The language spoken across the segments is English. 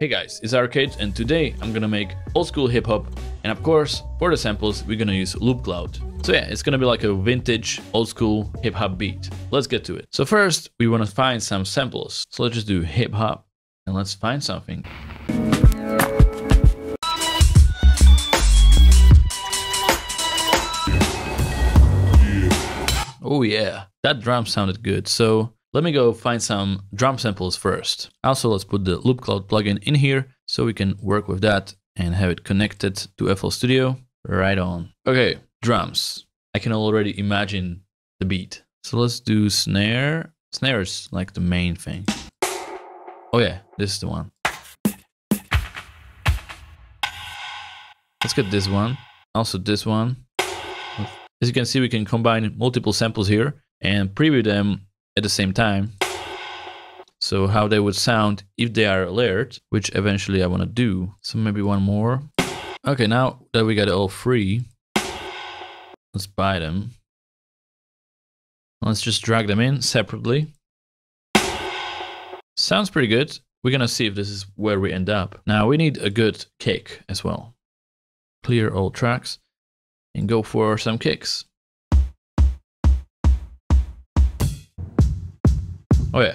Hey guys, it's Arcade and today I'm gonna make old school hip hop and of course for the samples we're gonna use Loopcloud. So yeah, it's gonna be like a vintage old school hip hop beat. Let's get to it. So first we wanna find some samples. So let's just do hip hop and let's find something. Oh yeah, that drum sounded good. So let me go find some drum samples first. Also, let's put the Loopcloud plugin in here so we can work with that and have it connected to FL Studio. Right on. Okay, drums. I can already imagine the beat. So let's do snare. Snare is like the main thing. Oh yeah, this is the one. Let's get this one. Also this one. As you can see, we can combine multiple samples here and preview them at the same time. So how they would sound if they are alert, which eventually I want to do. So maybe one more. Okay, now that we got it all three, let's buy them. Let's just drag them in separately. Sounds pretty good. We're gonna see if this is where we end up. Now we need a good kick as well. Clear all tracks and go for some kicks. Oh yeah,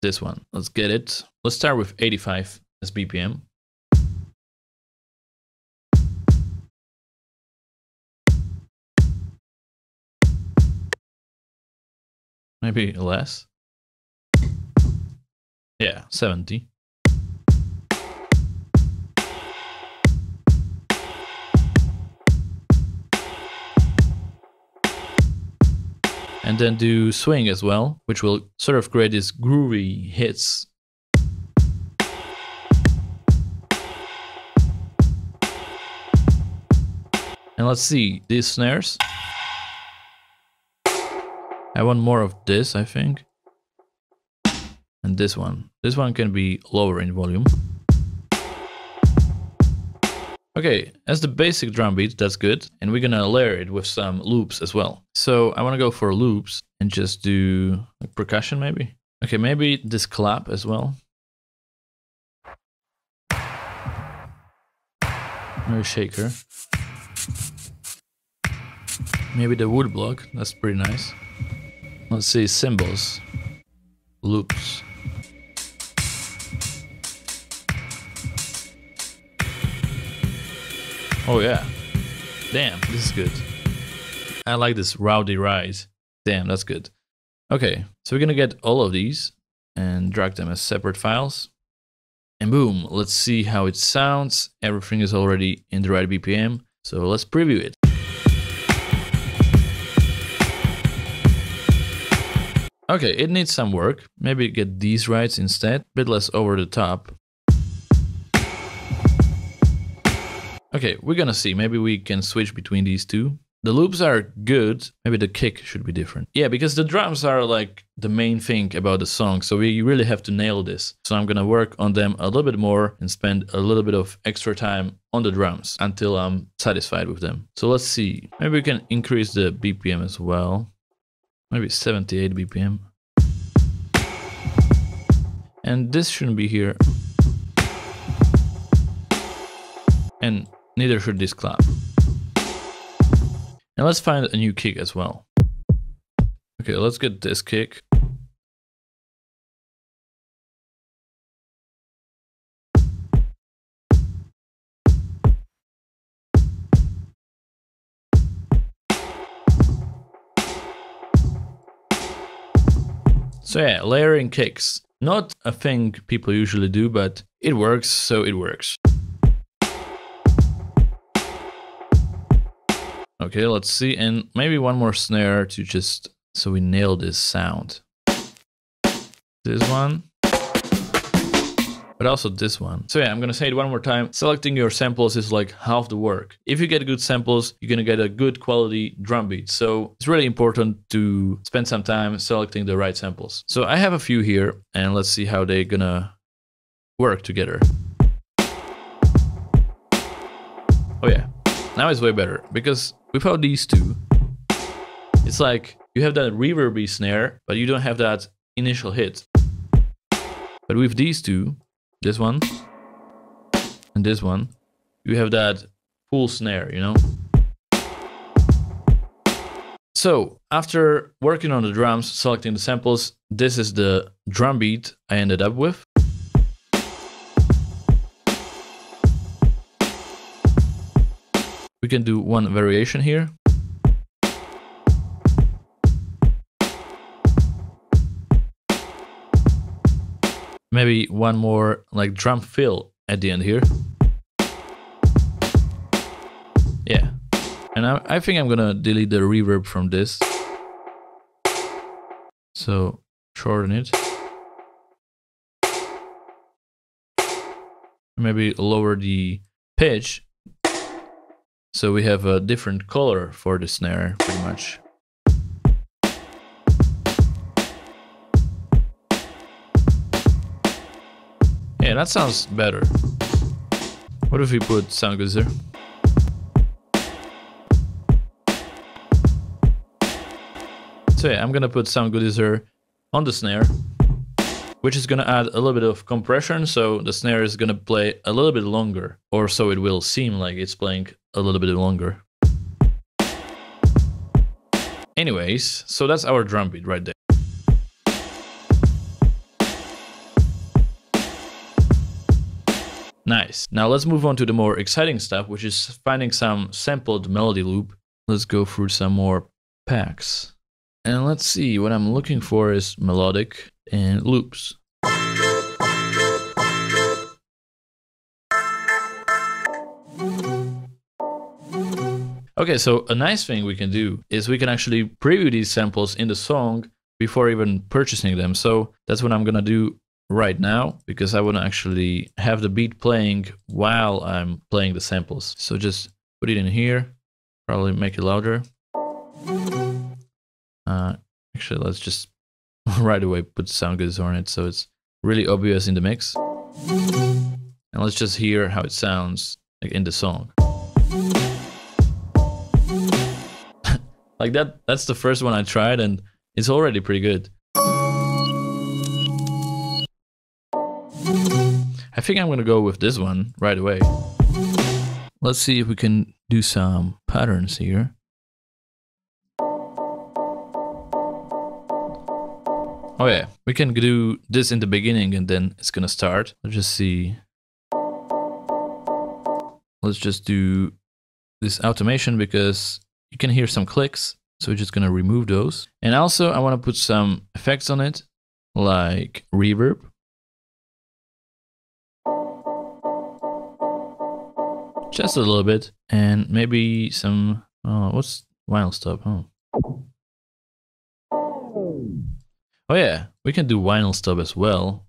this one. Let's get it. Let's start with 85 as BPM. Maybe less. Yeah, 70. And then do swing as well, which will sort of create these groovy hits. And let's see, these snares. I want more of this, I think. And this one. This one can be lower in volume. Okay, as the basic drum beat, that's good. And we're gonna layer it with some loops as well. So I wanna go for loops and just do like percussion maybe. Okay, maybe this clap as well. Maybe shaker. Maybe the wood block, that's pretty nice. Let's see, cymbals, loops. Oh yeah. Damn, this is good. I like this rowdy ride. Damn, that's good. Okay, so we're gonna get all of these and drag them as separate files. And boom, let's see how it sounds. Everything is already in the right BPM. So let's preview it. Okay, it needs some work. Maybe get these rights instead, bit less over the top. Okay, we're gonna see. Maybe we can switch between these two. The loops are good. Maybe the kick should be different. Yeah, because the drums are like the main thing about the song. So we really have to nail this. So I'm gonna work on them a little bit more and spend a little bit of extra time on the drums until I'm satisfied with them. So let's see. Maybe we can increase the BPM as well. Maybe 78 BPM. And this shouldn't be here. And Neither should this clap. Now let's find a new kick as well. Okay, let's get this kick. So yeah, layering kicks. Not a thing people usually do, but it works, so it works. Okay, let's see. And maybe one more snare to just so we nail this sound. This one. But also this one. So yeah, I'm gonna say it one more time. Selecting your samples is like half the work. If you get good samples, you're gonna get a good quality drum beat. So it's really important to spend some time selecting the right samples. So I have a few here and let's see how they're gonna work together. Oh yeah, now it's way better because without these two, it's like you have that reverby snare, but you don't have that initial hit. But with these two, this one, and this one, you have that full snare, you know? So after working on the drums, selecting the samples, this is the drum beat I ended up with. We can do one variation here. Maybe one more like drum fill at the end here. Yeah. And I, I think I'm gonna delete the reverb from this. So shorten it. Maybe lower the pitch so we have a different color for the snare pretty much. Yeah, that sounds better. What if we put Soundgoodizer? So yeah, I'm gonna put Soundgoodizer on the snare, which is gonna add a little bit of compression, so the snare is gonna play a little bit longer, or so it will seem like it's playing a little bit longer. Anyways, so that's our drum beat right there. Nice. Now let's move on to the more exciting stuff, which is finding some sampled melody loop. Let's go through some more packs. And let's see, what I'm looking for is melodic and loops. Okay, so a nice thing we can do is we can actually preview these samples in the song before even purchasing them. So that's what I'm gonna do right now because I want to actually have the beat playing while I'm playing the samples. So just put it in here, probably make it louder. Uh, actually, let's just right away put sound Soundgoodizer on it so it's really obvious in the mix. And let's just hear how it sounds like in the song. like that that's the first one I tried and it's already pretty good. I think I'm gonna go with this one right away. Let's see if we can do some patterns here. Oh yeah, we can do this in the beginning and then it's gonna start. Let's just see. Let's just do this automation because you can hear some clicks. So we're just gonna remove those. And also I wanna put some effects on it, like reverb. Just a little bit. And maybe some, oh, what's vinyl stop? Oh. Oh yeah, we can do vinyl stop as well.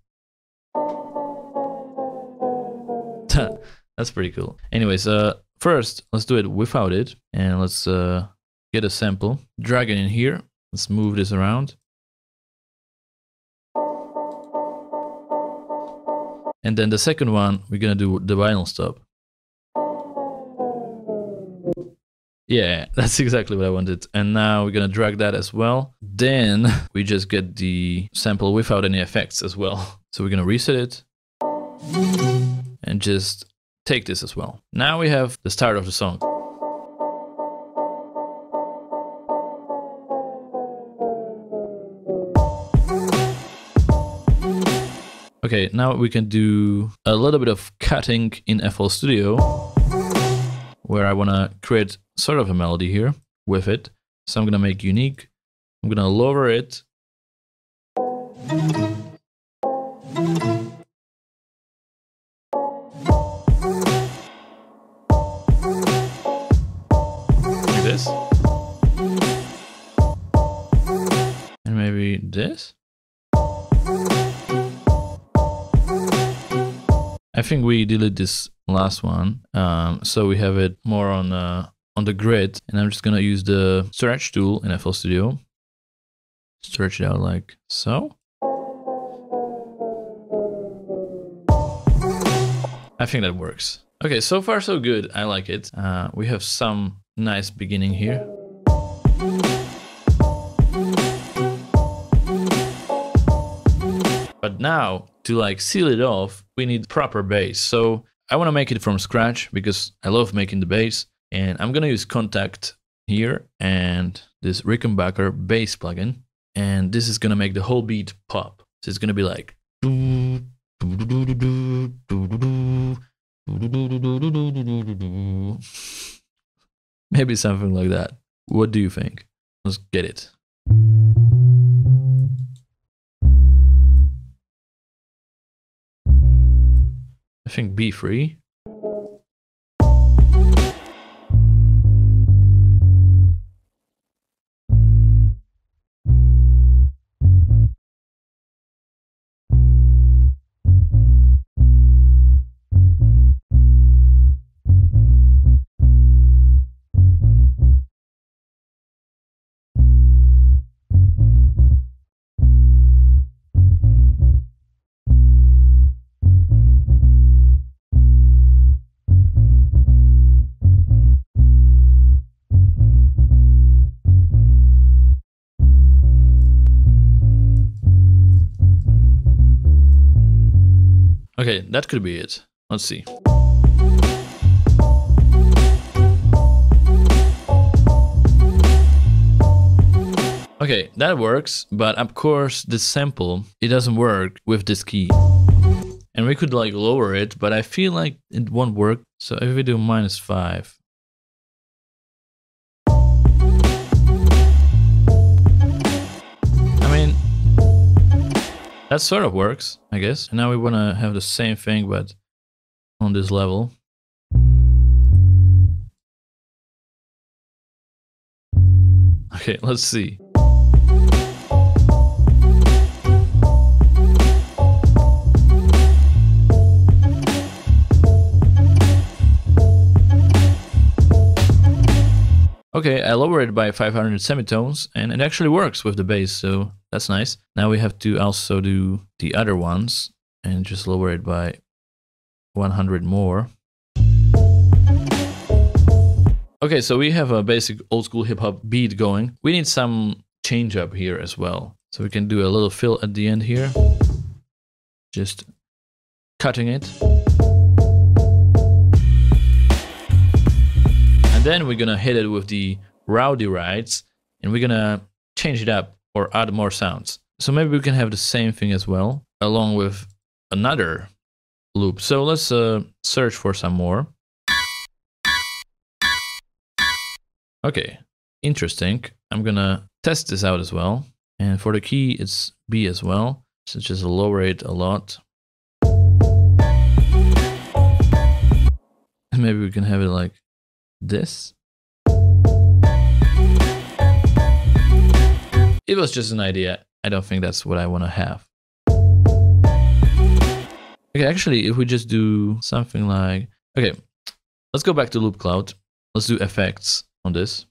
That's pretty cool. Anyways, uh, first let's do it without it, and let's uh, get a sample, drag it in here. Let's move this around. And then the second one, we're gonna do the vinyl stop. Yeah, that's exactly what I wanted. And now we're gonna drag that as well. Then we just get the sample without any effects as well. So we're gonna reset it and just take this as well. Now we have the start of the song. Okay, now we can do a little bit of cutting in FL Studio where I want to create sort of a melody here with it. So I'm going to make unique. I'm going to lower it. Like this. And maybe this. I think we delete this last one. Um, so we have it more on uh, on the grid, and I'm just gonna use the stretch tool in FL Studio. Stretch it out like so. I think that works. Okay, so far so good. I like it. Uh, we have some nice beginning here. But now to like seal it off, we need proper bass. So I want to make it from scratch because I love making the bass. And I'm going to use Kontakt here and this Rickenbacker bass plugin. And this is going to make the whole beat pop. So it's going to be like. Maybe something like that. What do you think? Let's get it. I think B3. Okay, that could be it. Let's see. Okay, that works, but of course the sample, it doesn't work with this key. And we could like lower it, but I feel like it won't work. So if we do minus five. That sort of works, I guess. And now we want to have the same thing, but on this level. Okay, let's see. Okay, I lower it by 500 semitones and it actually works with the bass, so that's nice. Now we have to also do the other ones and just lower it by 100 more. Okay, so we have a basic old school hip hop beat going. We need some change up here as well. So we can do a little fill at the end here. Just cutting it. And then we're gonna hit it with the rowdy rides and we're gonna change it up or add more sounds. So maybe we can have the same thing as well, along with another loop. So let's uh, search for some more. Okay, interesting. I'm gonna test this out as well. And for the key, it's B as well. So just lower it a lot. And maybe we can have it like this. It was just an idea. I don't think that's what I want to have. Okay, actually, if we just do something like... Okay, let's go back to Loopcloud. Let's do effects on this.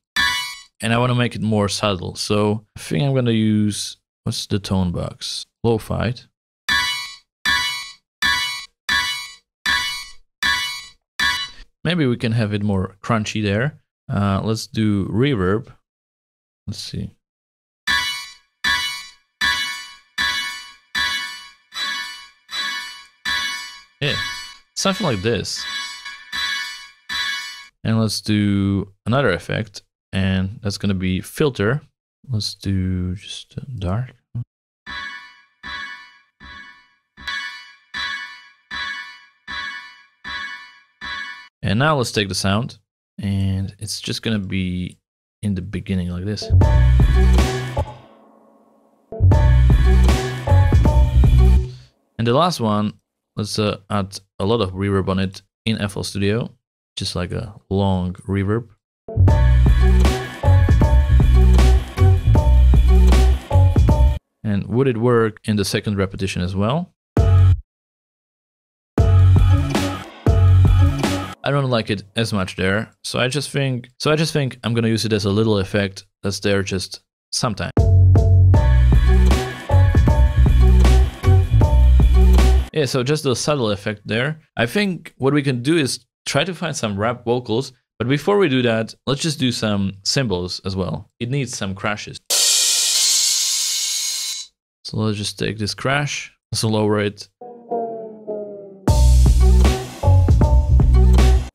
And I want to make it more subtle. So I think I'm going to use... What's the tone box? Low fight. Maybe we can have it more crunchy there. Uh, let's do reverb. Let's see. Something like this. And let's do another effect, and that's gonna be filter. Let's do just dark. And now let's take the sound and it's just gonna be in the beginning like this. And the last one, let's uh, add a lot of reverb on it in FL Studio, just like a long reverb. And would it work in the second repetition as well? I don't like it as much there. So I just think so I just think I'm gonna use it as a little effect that's there just sometime. Yeah, so just a subtle effect there. I think what we can do is try to find some rap vocals, but before we do that, let's just do some cymbals as well. It needs some crashes. So let's just take this crash, let's lower it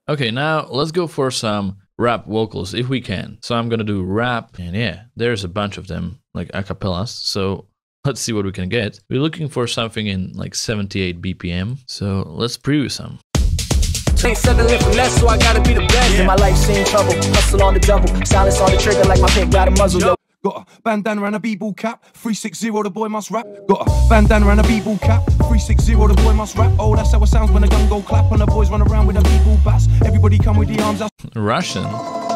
Okay, now let's go for some rap vocals if we can. So I'm gonna do rap, and yeah, there's a bunch of them, like acapellas. So let's see what we can get. We're looking for something in like 78 BPM, so let's preview some. Ain't settling for less, so I gotta be the best. Yeah. In my life, seen trouble, hustle on the double, silence on the trigger like my got a muzzle. Got a bandana and a b-ball cap, 360 the boy must rap. Got a bandana and a b-ball cap, 360 the boy must rap. Oh, that's how it sounds when gun go clap and the boys run around with a b-ball bass. Everybody come with the arms out. Russian.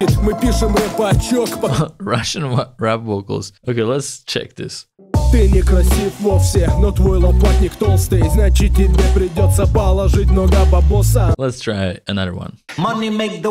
Russian rap vocals. Okay, let's check this. ты не красив вовсе, но твой лопатник толстый, значит тебе придется положить много бабоса. Let's try another one. Money make the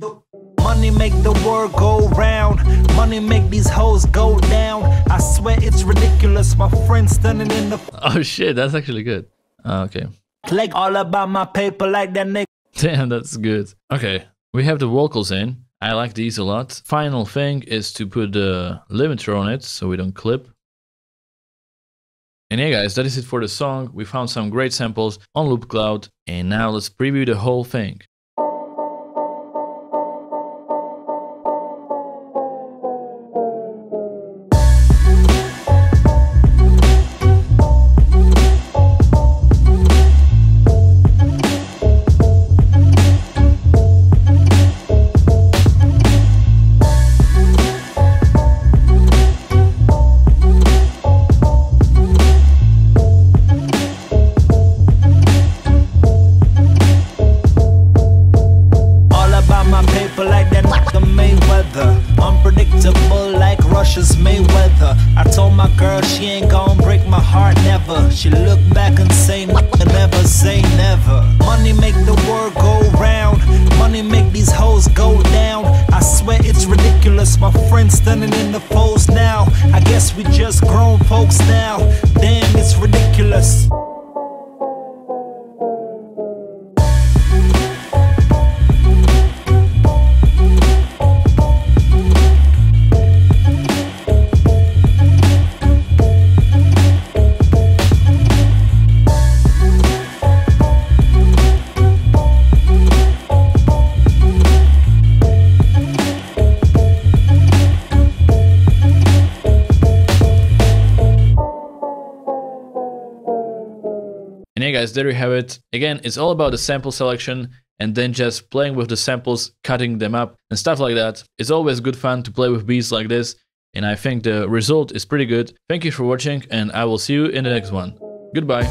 money make the world go round. Money make these hoes go down. I swear it's ridiculous. My friend standing in the Oh shit, that's actually good. Uh, okay. leg all about my paper like that nigga. Damn, that's good. Okay, we have the vocals in. I like these a lot. Final thing is to put the limiter on it so we don't clip. And yeah, guys, that is it for the song. We found some great samples on Loopcloud, and now let's preview the whole thing. Guys, there you have it. Again, it's all about the sample selection and then just playing with the samples, cutting them up, and stuff like that. It's always good fun to play with beats like this, and I think the result is pretty good. Thank you for watching, and I will see you in the next one. Goodbye.